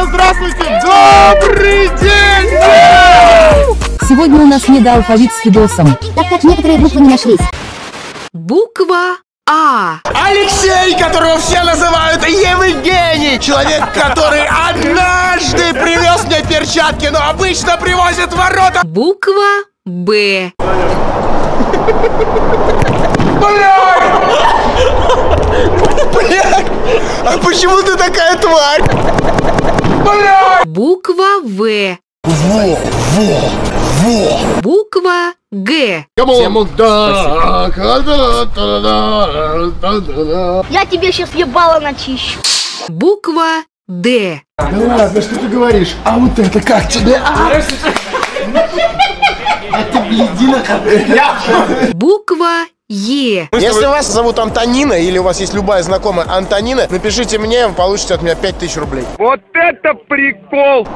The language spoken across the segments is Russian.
Друзья, здравствуйте! Добрый день! Сегодня у нас недоалфавит с Фидосом. так как некоторые буквы не нашлись. Буква А. Алексей, которого все называют Евгений, человек, который однажды привез мне перчатки, но обычно привозит ворота. Буква Б. Блядь! А почему ты такая тварь? Буква В. Во, во, во. Буква Г. Да Я тебе сейчас ебало начищу. Буква Д. ладно, что ты говоришь? А вот это как тебе? А? Это бледина Буква Е. Если вас зовут Антонина или у вас есть любая знакомая Антонина, напишите мне, вы получите от меня 5000 рублей. Вот это прикол!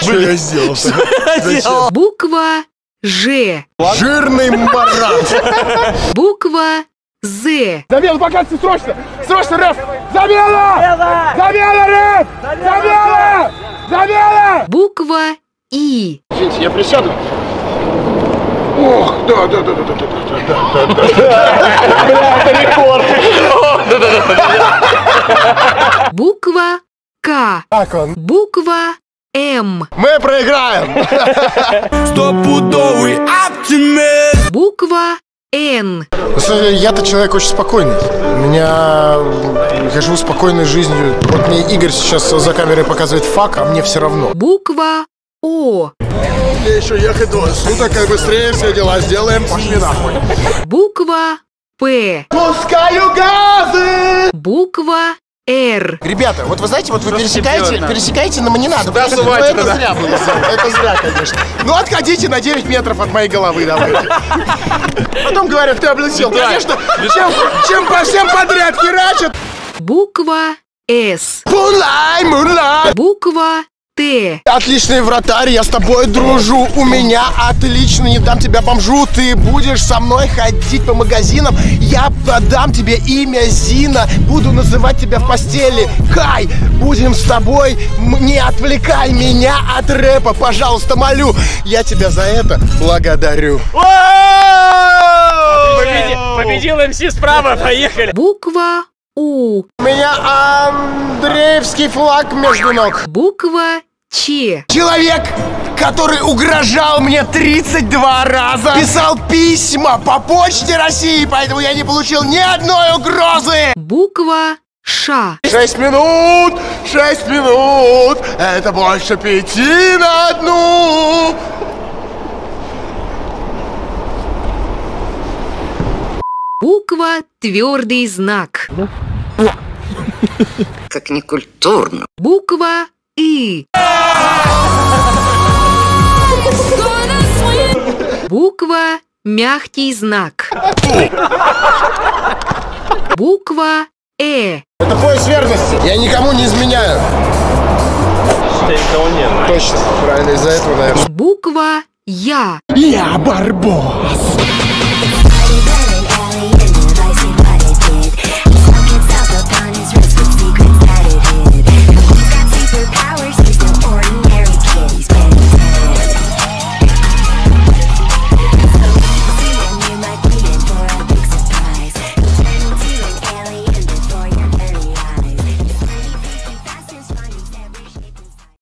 Что я сделал? Буква Ж. Жирный марат. Буква З. Замена, вакансия, срочно! Срочно, Рэф! Замена! Замена, Рэф! Замена! Замена! Буква И. Извините, я присяду. Ох, да, да, да, да, да, да, да, да, да. Буква К. Как он? Буква М. Мы проиграем. Стопудовый оптимист Буква Н. Я-то человек очень спокойный. У меня... Я живу спокойной жизнью. Вот мне Игорь сейчас за камерой показывает фак, а мне все равно. Буква О. Мне еще ехать дольше. Ну так быстрее все дела сделаем. Пошли нахуй. Буква П. Пускаю газы! Буква Р. Ребята, вот вы знаете, вот вы пересекаете, пересекаете, но мне не надо. Да, потому ну, это зря было Это зря, конечно. Ну, отходите на 9 метров от моей головы, давайте. Потом говорят, ты облетел. Конечно, чем, чем по всем подряд херачат. Буква С. Мунлай, мунлай. Буква Т. Отличный вратарь, я с тобой дружу. У меня отлично, не дам тебя бомжу. Ты будешь со мной ходить по магазинам. Я подам тебе имя Зина. Буду называть тебя в постели. Кай, будем с тобой. Не отвлекай меня от рэпа, пожалуйста, молю. Я тебя за это благодарю. Победил МС справа, поехали! Буква У. У меня Андреевский флаг между ног. Буква Ч. Человек, который угрожал мне 32 раза, писал письма по почте России, поэтому я не получил ни одной угрозы. Буква Ш. Шесть минут, шесть минут, это больше пяти на одну. Буква Твердый знак. Как некультурно. Буква И. Буква Мягкий знак. Буква Э. Это пояс верности. Я никому не изменяю. Точно, правильно, из-за этого, наверное. Буква Я. Я Барбос.